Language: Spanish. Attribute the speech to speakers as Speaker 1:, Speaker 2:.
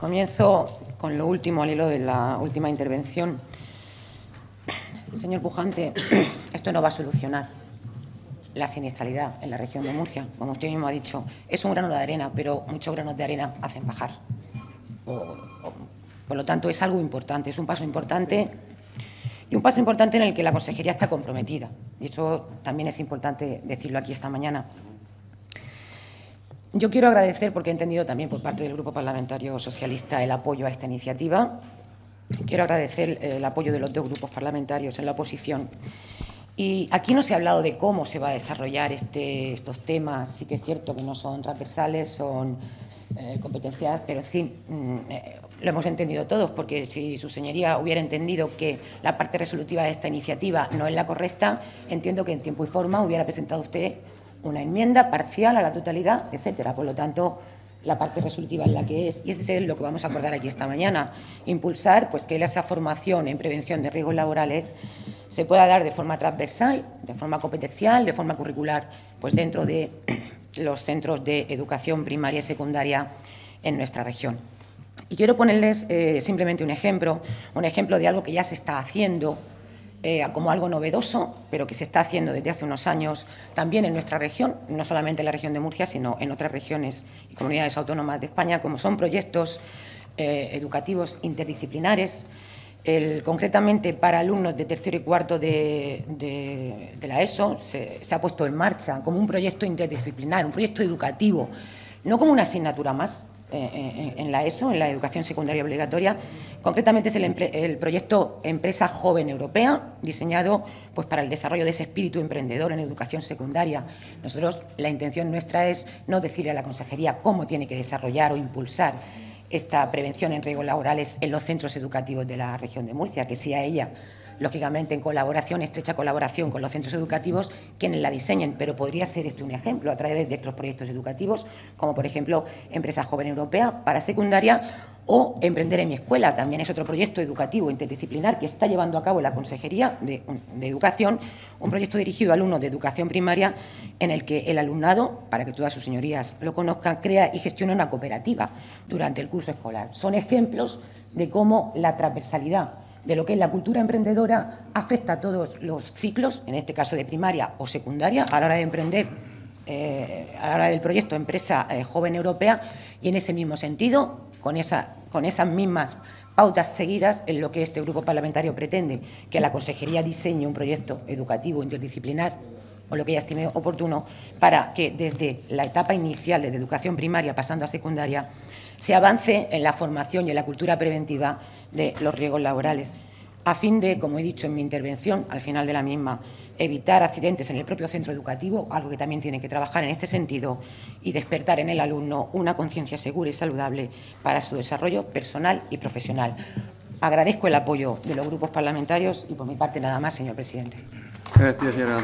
Speaker 1: Comienzo con lo último, al hilo de la última intervención. Señor Pujante, esto no va a solucionar la siniestralidad en la región de Murcia. Como usted mismo ha dicho, es un grano de arena, pero muchos granos de arena hacen bajar. por lo tanto, es algo importante, es un paso importante y un paso importante en el que la Consejería está comprometida. Y eso también es importante decirlo aquí esta mañana. Yo quiero agradecer, porque he entendido también por parte del Grupo Parlamentario Socialista el apoyo a esta iniciativa. Quiero agradecer el apoyo de los dos grupos parlamentarios en la oposición. Y aquí no se ha hablado de cómo se va a desarrollar este, estos temas. Sí que es cierto que no son transversales, son eh, competencias, pero sí, mm, eh, lo hemos entendido todos, porque si su señoría hubiera entendido que la parte resolutiva de esta iniciativa no es la correcta, entiendo que en tiempo y forma hubiera presentado usted una enmienda parcial a la totalidad, etcétera. Por lo tanto, la parte resolutiva es la que es. Y ese es lo que vamos a acordar aquí esta mañana. Impulsar pues, que esa formación en prevención de riesgos laborales se pueda dar de forma transversal, de forma competencial, de forma curricular, pues dentro de los centros de educación primaria y secundaria en nuestra región. Y quiero ponerles eh, simplemente un ejemplo, un ejemplo de algo que ya se está haciendo eh, como algo novedoso, pero que se está haciendo desde hace unos años también en nuestra región, no solamente en la región de Murcia, sino en otras regiones y comunidades autónomas de España, como son proyectos eh, educativos interdisciplinares. concretamente para alumnos de tercero y cuarto de, la ESO se, ha puesto en marcha como un proyecto interdisciplinar, un proyecto educativo, no como una asignatura más, eh, en la ESO, en la educación secundaria obligatoria. Concretamente es el, proyecto Empresa Joven Europea, diseñado pues, para el desarrollo de ese espíritu emprendedor en educación secundaria. Nosotros, la intención nuestra es no decirle a la Consejería cómo tiene que desarrollar o impulsar esta prevención en riesgos laborales en los centros educativos de la región de Murcia, que sea ella lógicamente en colaboración, estrecha colaboración con los centros educativos, quienes la diseñen, pero podría ser este un ejemplo a través de estos proyectos educativos, como por ejemplo Empresa Joven Europea para secundaria o Emprender en mi escuela, también es otro proyecto educativo interdisciplinar que está llevando a cabo la Consejería de, Educación, un proyecto dirigido a alumnos de educación primaria en el que el alumnado, para que todas sus señorías lo conozcan, crea y gestiona una cooperativa durante el curso escolar. Son ejemplos de cómo la transversalidad de lo que es la cultura emprendedora afecta a todos los ciclos, en este caso de primaria o secundaria, a la hora de emprender, eh, a la hora del proyecto Empresa eh, Joven Europea, y en ese mismo sentido, con, con esas mismas pautas seguidas en lo que este grupo parlamentario pretende, que la Consejería diseñe un proyecto educativo interdisciplinar o lo que ella estime oportuno, para que desde la etapa inicial de educación primaria pasando a secundaria se avance en la formación y en la cultura preventiva de los riesgos laborales, a fin de, como he dicho en mi intervención, al final de la misma, evitar accidentes en el propio centro educativo, algo que también tiene que trabajar en este sentido, y despertar en el alumno una conciencia segura y saludable para su desarrollo personal y profesional. Agradezco el apoyo de los grupos parlamentarios y, por mi parte, nada más, señor presidente.
Speaker 2: Gracias, señora